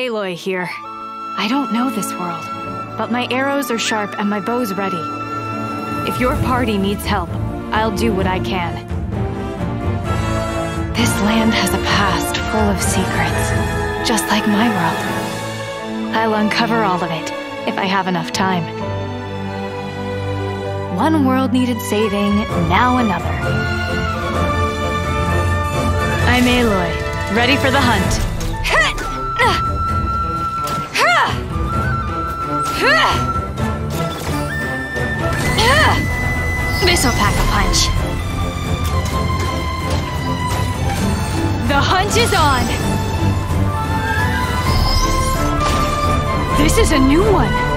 Aloy here. I don't know this world, but my arrows are sharp and my bow's ready. If your party needs help, I'll do what I can. This land has a past full of secrets, just like my world. I'll uncover all of it, if I have enough time. One world needed saving, now another. I'm Aloy, ready for the hunt. This'll pack a punch. The hunt is on! This is a new one!